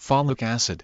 Folic acid.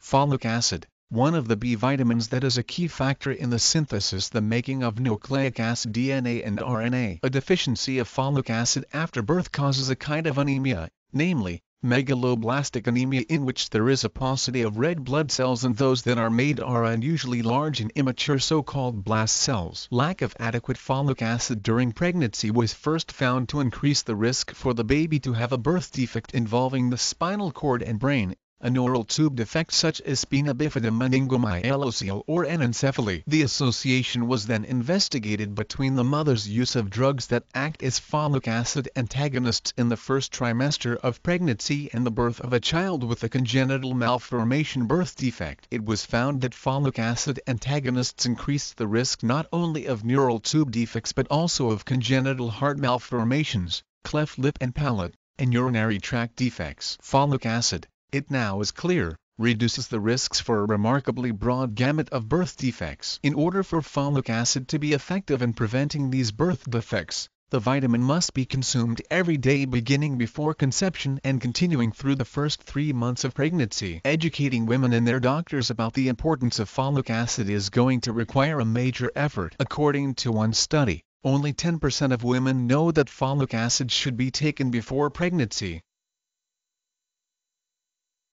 Folic acid, one of the B vitamins that is a key factor in the synthesis the making of nucleic acid DNA and RNA. A deficiency of folic acid after birth causes a kind of anemia, namely, megaloblastic anemia in which there is a paucity of red blood cells and those that are made are unusually large and immature so-called blast cells. Lack of adequate folic acid during pregnancy was first found to increase the risk for the baby to have a birth defect involving the spinal cord and brain, a neural tube defect such as spina bifida meningomyelocele or anencephaly. The association was then investigated between the mother's use of drugs that act as folic acid antagonists in the first trimester of pregnancy and the birth of a child with a congenital malformation birth defect. It was found that folic acid antagonists increased the risk not only of neural tube defects but also of congenital heart malformations, cleft lip and palate, and urinary tract defects. Folic acid it now is clear, reduces the risks for a remarkably broad gamut of birth defects. In order for folic acid to be effective in preventing these birth defects, the vitamin must be consumed every day beginning before conception and continuing through the first three months of pregnancy. Educating women and their doctors about the importance of folic acid is going to require a major effort. According to one study, only 10% of women know that folic acid should be taken before pregnancy.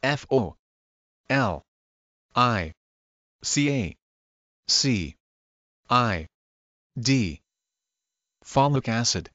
F O L I C A C I D. Folic acid